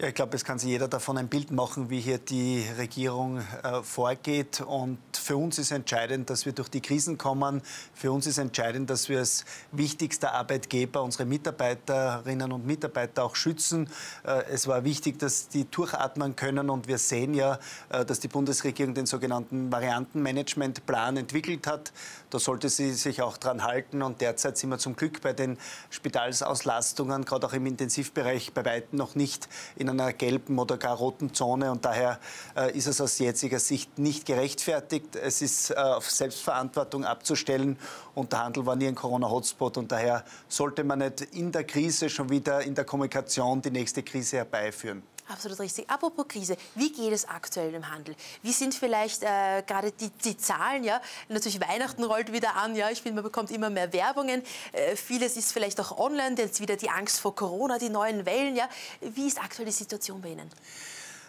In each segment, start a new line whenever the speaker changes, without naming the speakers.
Ja, ich glaube, es kann sich jeder davon ein Bild machen, wie hier die Regierung äh, vorgeht. Und für uns ist entscheidend, dass wir durch die Krisen kommen. Für uns ist entscheidend, dass wir als wichtigster Arbeitgeber unsere Mitarbeiterinnen und Mitarbeiter auch schützen. Äh, es war wichtig, dass die durchatmen können. Und wir sehen ja, äh, dass die Bundesregierung den sogenannten Variantenmanagementplan entwickelt hat. Da sollte sie sich auch dran halten. Und derzeit sind wir zum Glück bei den Spitalsauslastungen, gerade auch im Intensivbereich, bei weitem noch nicht in einer gelben oder gar roten Zone. Und daher äh, ist es aus jetziger Sicht nicht gerechtfertigt. Es ist äh, auf Selbstverantwortung abzustellen. Und der Handel war nie ein Corona-Hotspot. Und daher sollte man nicht in der Krise schon wieder in der Kommunikation die nächste Krise herbeiführen.
Absolut richtig. Apropos Krise, wie geht es aktuell im Handel? Wie sind vielleicht äh, gerade die, die, Zahlen? Ja? Natürlich Weihnachten rollt wieder an. Ja? Ich finde, man bekommt immer mehr Werbungen. Äh, vieles ist vielleicht auch online. Jetzt wieder die Angst vor Corona, die neuen Wellen. Ja? Wie ist aktuell die Situation bei Ihnen?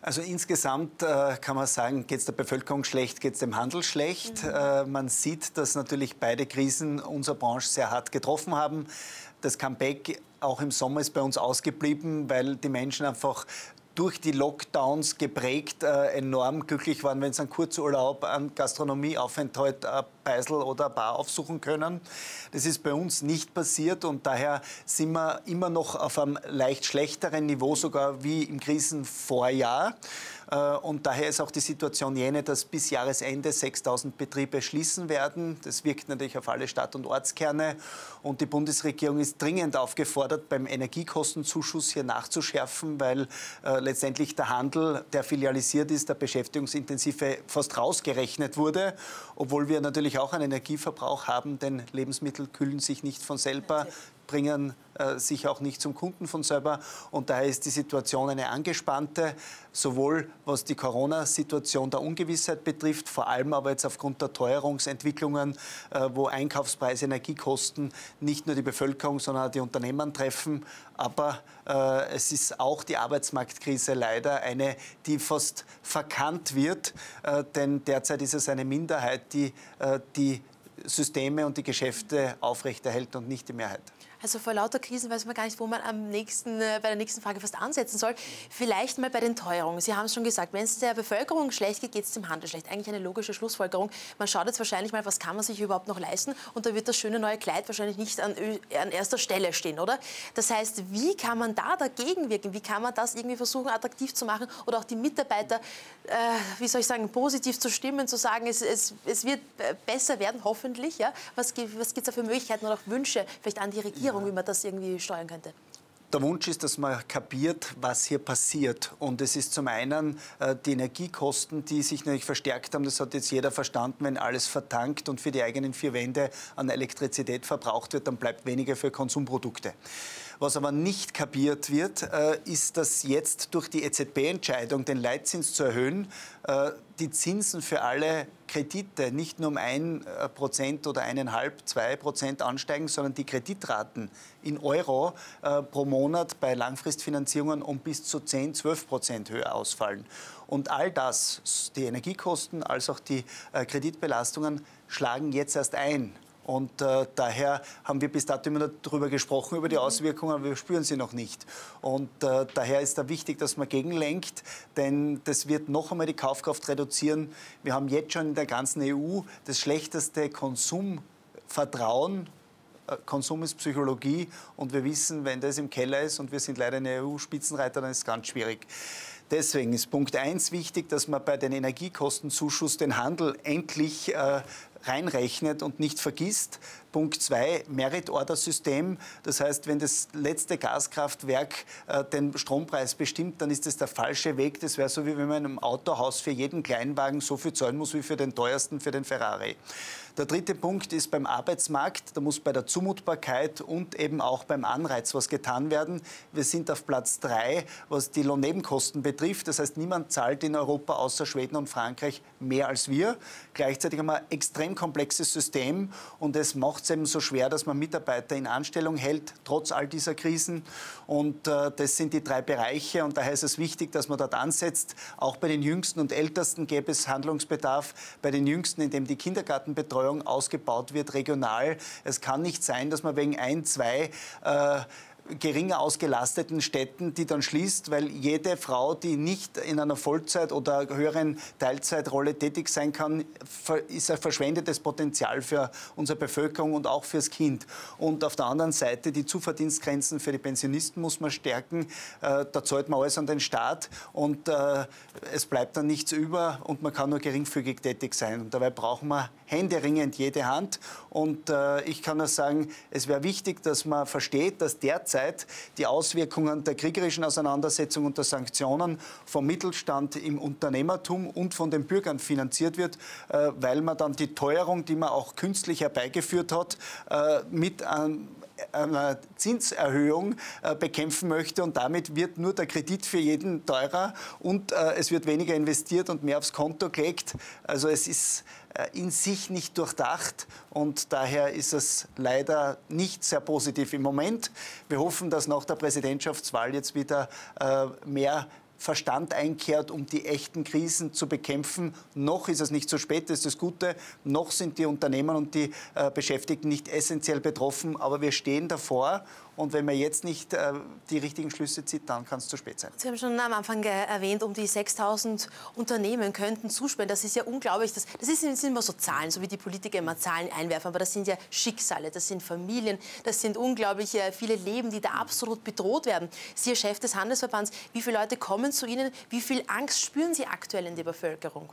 Also insgesamt äh, kann man sagen, geht es der Bevölkerung schlecht, geht es dem Handel schlecht. Mhm. Äh, man sieht, dass natürlich beide Krisen unsere Branche sehr hart getroffen haben. Das Comeback auch im Sommer ist bei uns ausgeblieben, weil die Menschen einfach durch die Lockdowns geprägt äh, enorm glücklich waren, wenn sie einen Kurzurlaub, einen Gastronomieaufenthalt, ein Beisel oder ein Bar aufsuchen können. Das ist bei uns nicht passiert und daher sind wir immer noch auf einem leicht schlechteren Niveau, sogar wie im Krisenvorjahr. Äh, und daher ist auch die Situation jene, dass bis Jahresende 6000 Betriebe schließen werden. Das wirkt natürlich auf alle Stadt- und Ortskerne. Und die Bundesregierung ist dringend aufgefordert, beim Energiekostenzuschuss hier nachzuschärfen, weil äh, letztendlich der Handel, der filialisiert ist, der beschäftigungsintensive, fast rausgerechnet wurde. Obwohl wir natürlich auch einen Energieverbrauch haben, denn Lebensmittel kühlen sich nicht von selber bringen äh, sich auch nicht zum Kunden von selber. Und daher ist die Situation eine angespannte, sowohl was die Corona-Situation der Ungewissheit betrifft, vor allem aber jetzt aufgrund der Teuerungsentwicklungen, äh, wo Einkaufspreise, Energiekosten nicht nur die Bevölkerung, sondern auch die Unternehmen treffen. Aber äh, es ist auch die Arbeitsmarktkrise leider eine, die fast verkannt wird, äh, denn derzeit ist es eine Minderheit, die äh, die Systeme und die Geschäfte aufrechterhält und nicht die Mehrheit.
Also vor lauter Krisen weiß man gar nicht, wo man am nächsten, äh, bei der nächsten Frage fast ansetzen soll. Vielleicht mal bei den Teuerungen. Sie haben es schon gesagt, wenn es der Bevölkerung schlecht geht, geht es dem Handel schlecht. Eigentlich eine logische Schlussfolgerung. Man schaut jetzt wahrscheinlich mal, was kann man sich überhaupt noch leisten und da wird das schöne neue Kleid wahrscheinlich nicht an, an erster Stelle stehen, oder? Das heißt, wie kann man da dagegen wirken? Wie kann man das irgendwie versuchen, attraktiv zu machen oder auch die Mitarbeiter, äh, wie soll ich sagen, positiv zu stimmen, zu sagen, es, es, es wird äh, besser werden, hoffentlich. Ja? Was, was gibt es da für Möglichkeiten oder auch Wünsche vielleicht an die Regierung? Regierung, wie man das irgendwie steuern könnte?
Der Wunsch ist, dass man kapiert, was hier passiert. Und es ist zum einen äh, die Energiekosten, die sich natürlich verstärkt haben. Das hat jetzt jeder verstanden. Wenn alles vertankt und für die eigenen vier Wände an Elektrizität verbraucht wird, dann bleibt weniger für Konsumprodukte. Was aber nicht kapiert wird, äh, ist, dass jetzt durch die EZB-Entscheidung, den Leitzins zu erhöhen, äh, die Zinsen für alle Kredite nicht nur um ein äh, Prozent oder eineinhalb, zwei Prozent ansteigen, sondern die Kreditraten in Euro pro Monat bei Langfristfinanzierungen um bis zu 10, 12 Prozent höher ausfallen. Und all das, die Energiekosten als auch die Kreditbelastungen, schlagen jetzt erst ein. Und äh, daher haben wir bis dato immer darüber gesprochen, über die mhm. Auswirkungen, aber wir spüren sie noch nicht. Und äh, daher ist da wichtig, dass man gegenlenkt, denn das wird noch einmal die Kaufkraft reduzieren. Wir haben jetzt schon in der ganzen EU das schlechteste Konsumvertrauen äh, Konsum ist Psychologie und wir wissen, wenn das im Keller ist und wir sind leider eine EU-Spitzenreiter, dann ist es ganz schwierig. Deswegen ist Punkt 1 wichtig, dass man bei den Energiekostenzuschuss den Handel endlich äh, reinrechnet und nicht vergisst. Punkt 2, Merit-Order-System. Das heißt, wenn das letzte Gaskraftwerk äh, den Strompreis bestimmt, dann ist das der falsche Weg. Das wäre so, wie wenn man einem Autohaus für jeden Kleinwagen so viel zahlen muss wie für den teuersten, für den Ferrari. Der dritte Punkt ist beim Arbeitsmarkt. Da muss bei der Zumutbarkeit und eben auch beim Anreiz was getan werden. Wir sind auf Platz drei, was die Lohnnebenkosten betrifft. Das heißt, niemand zahlt in Europa außer Schweden und Frankreich mehr als wir. Gleichzeitig haben wir extrem komplexes System und es macht es eben so schwer, dass man Mitarbeiter in Anstellung hält, trotz all dieser Krisen. Und äh, das sind die drei Bereiche und daher ist es wichtig, dass man dort ansetzt. Auch bei den Jüngsten und Ältesten gäbe es Handlungsbedarf. Bei den Jüngsten, indem die Kindergartenbetreuung ausgebaut wird, regional. Es kann nicht sein, dass man wegen ein, zwei äh, geringer ausgelasteten Städten, die dann schließt, weil jede Frau, die nicht in einer Vollzeit- oder höheren Teilzeitrolle tätig sein kann, ist ein verschwendetes Potenzial für unsere Bevölkerung und auch fürs Kind. Und auf der anderen Seite die Zuverdienstgrenzen für die Pensionisten muss man stärken. Äh, da zahlt man alles an den Staat und äh, es bleibt dann nichts über und man kann nur geringfügig tätig sein. Und dabei brauchen wir händeringend jede Hand. Und äh, ich kann nur sagen, es wäre wichtig, dass man versteht, dass derzeit die Auswirkungen der kriegerischen Auseinandersetzung und der Sanktionen vom Mittelstand im Unternehmertum und von den Bürgern finanziert wird, äh, weil man dann die Teuerung, die man auch künstlich herbeigeführt hat, äh, mit einem einer Zinserhöhung äh, bekämpfen möchte und damit wird nur der Kredit für jeden teurer und äh, es wird weniger investiert und mehr aufs Konto gelegt. Also es ist äh, in sich nicht durchdacht und daher ist es leider nicht sehr positiv im Moment. Wir hoffen, dass nach der Präsidentschaftswahl jetzt wieder mehr Verstand einkehrt, um die echten Krisen zu bekämpfen. Noch ist es nicht zu so spät, das ist das Gute. Noch sind die Unternehmen und die äh, Beschäftigten nicht essentiell betroffen, aber wir stehen davor und wenn man jetzt nicht äh, die richtigen Schlüsse zieht, dann kann es zu spät sein.
Sie haben schon am Anfang äh, erwähnt, um die 6000 Unternehmen könnten zuspenden. Das ist ja unglaublich. Das, das ist, sind immer so Zahlen, so wie die Politiker immer Zahlen einwerfen. Aber das sind ja Schicksale, das sind Familien, das sind unglaublich äh, viele Leben, die da absolut bedroht werden. Sie, Chef des Handelsverbands, wie viele Leute kommen zu Ihnen? Wie viel Angst spüren Sie aktuell in der Bevölkerung?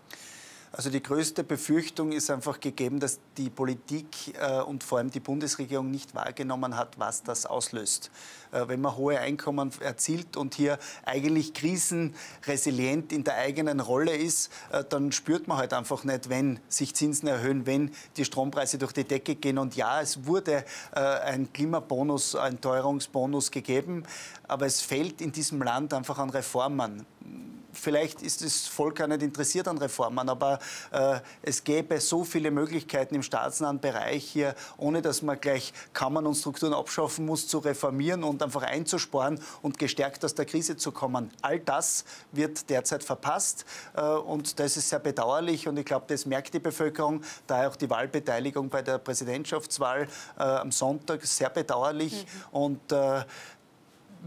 Also die größte Befürchtung ist einfach gegeben, dass die Politik äh, und vor allem die Bundesregierung nicht wahrgenommen hat, was das auslöst. Äh, wenn man hohe Einkommen erzielt und hier eigentlich krisenresilient in der eigenen Rolle ist, äh, dann spürt man halt einfach nicht, wenn sich Zinsen erhöhen, wenn die Strompreise durch die Decke gehen. Und ja, es wurde äh, ein Klimabonus, ein Teuerungsbonus gegeben, aber es fehlt in diesem Land einfach an Reformen vielleicht ist das Volk auch nicht interessiert an Reformen, aber äh, es gäbe so viele Möglichkeiten im staatsnahen Bereich hier, ohne dass man gleich Kammern und Strukturen abschaffen muss, zu reformieren und einfach einzusparen und gestärkt aus der Krise zu kommen. All das wird derzeit verpasst äh, und das ist sehr bedauerlich und ich glaube, das merkt die Bevölkerung, daher auch die Wahlbeteiligung bei der Präsidentschaftswahl äh, am Sonntag sehr bedauerlich mhm. und äh,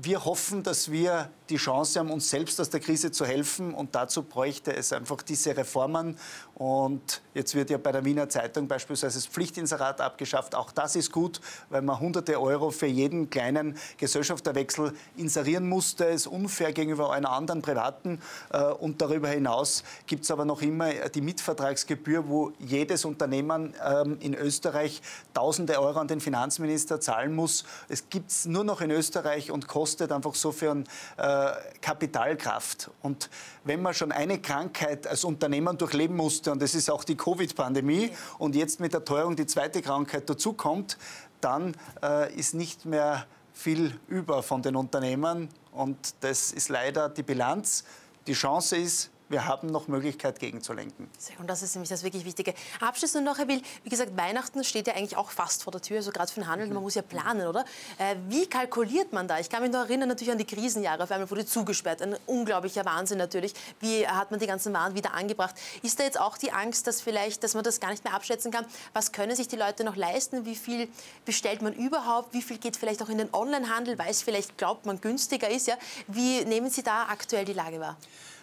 wir hoffen, dass wir die Chance haben, uns selbst aus der Krise zu helfen. Und dazu bräuchte es einfach diese Reformen. Und jetzt wird ja bei der Wiener Zeitung beispielsweise das Pflichtinserat abgeschafft. Auch das ist gut, weil man hunderte Euro für jeden kleinen Gesellschafterwechsel inserieren musste. Ist unfair gegenüber einer anderen Privaten. Äh, und darüber hinaus gibt es aber noch immer die Mitvertragsgebühr, wo jedes Unternehmen ähm, in Österreich tausende Euro an den Finanzminister zahlen muss. Es gibt es nur noch in Österreich und kostet einfach so für einen äh, Kapitalkraft. Und wenn man schon eine Krankheit als Unternehmer durchleben musste, und das ist auch die Covid-Pandemie, und jetzt mit der Teuerung die zweite Krankheit dazukommt, dann äh, ist nicht mehr viel über von den Unternehmern. Und das ist leider die Bilanz. Die Chance ist, wir haben noch Möglichkeit gegenzulenken.
Und das ist nämlich das wirklich Wichtige. Abschließend noch, Herr Will, wie gesagt, Weihnachten steht ja eigentlich auch fast vor der Tür, also gerade für den Handel, man muss ja planen, oder? Äh, wie kalkuliert man da? Ich kann mich noch erinnern natürlich an die Krisenjahre, auf einmal wurde zugesperrt, ein unglaublicher Wahnsinn natürlich. Wie hat man die ganzen Waren wieder angebracht? Ist da jetzt auch die Angst, dass vielleicht, dass man das gar nicht mehr abschätzen kann? Was können sich die Leute noch leisten? Wie viel bestellt man überhaupt? Wie viel geht vielleicht auch in den Onlinehandel, weil es vielleicht glaubt man günstiger ist? Ja? Wie nehmen Sie da aktuell die Lage wahr?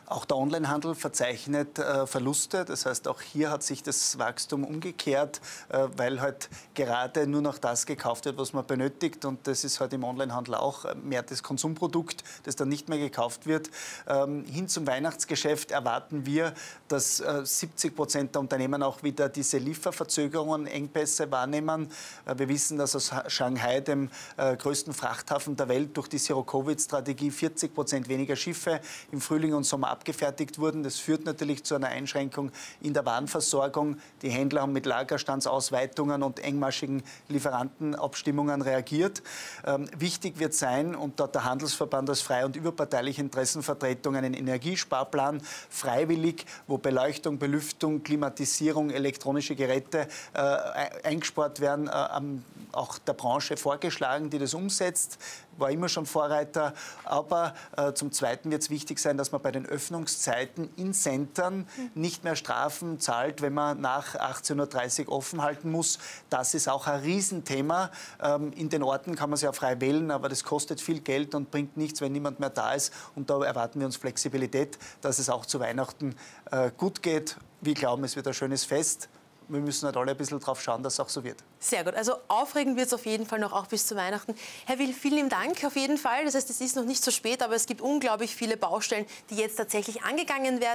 Auch der Onlinehandel verzeichnet äh, Verluste. Das heißt, auch hier hat sich das Wachstum umgekehrt, äh, weil halt gerade nur noch das gekauft wird, was man benötigt. Und das ist halt im Onlinehandel auch mehr das Konsumprodukt, das dann nicht mehr gekauft wird. Ähm, hin zum Weihnachtsgeschäft erwarten wir, dass äh, 70 Prozent der Unternehmen auch wieder diese Lieferverzögerungen, Engpässe wahrnehmen. Äh, wir wissen, dass aus Shanghai, dem äh, größten Frachthafen der Welt, durch die Zero-Covid-Strategie 40 Prozent weniger Schiffe im Frühling und Sommer abgefertigt wurden. Das führt natürlich zu einer Einschränkung in der Warenversorgung. Die Händler haben mit Lagerstandsausweitungen und engmaschigen Lieferantenabstimmungen reagiert. Ähm, wichtig wird sein, und dort der Handelsverband als frei und überparteiliche Interessenvertretung einen Energiesparplan freiwillig, wo Beleuchtung, Belüftung, Klimatisierung, elektronische Geräte äh, eingespart werden, äh, auch der Branche vorgeschlagen, die das umsetzt war immer schon Vorreiter. Aber äh, zum Zweiten wird es wichtig sein, dass man bei den öffentlichen Öffnungszeiten in Centern nicht mehr Strafen zahlt, wenn man nach 18.30 Uhr offen halten muss. Das ist auch ein Riesenthema. Ähm, in den Orten kann man es ja frei wählen, aber das kostet viel Geld und bringt nichts, wenn niemand mehr da ist. Und da erwarten wir uns Flexibilität, dass es auch zu Weihnachten äh, gut geht. Wir glauben, es wird ein schönes Fest wir müssen halt alle ein bisschen darauf schauen, dass es auch so wird.
Sehr gut. Also aufregend wird es auf jeden Fall noch auch bis zu Weihnachten. Herr Will, vielen Dank auf jeden Fall. Das heißt, es ist noch nicht so spät, aber es gibt unglaublich viele Baustellen, die jetzt tatsächlich angegangen werden.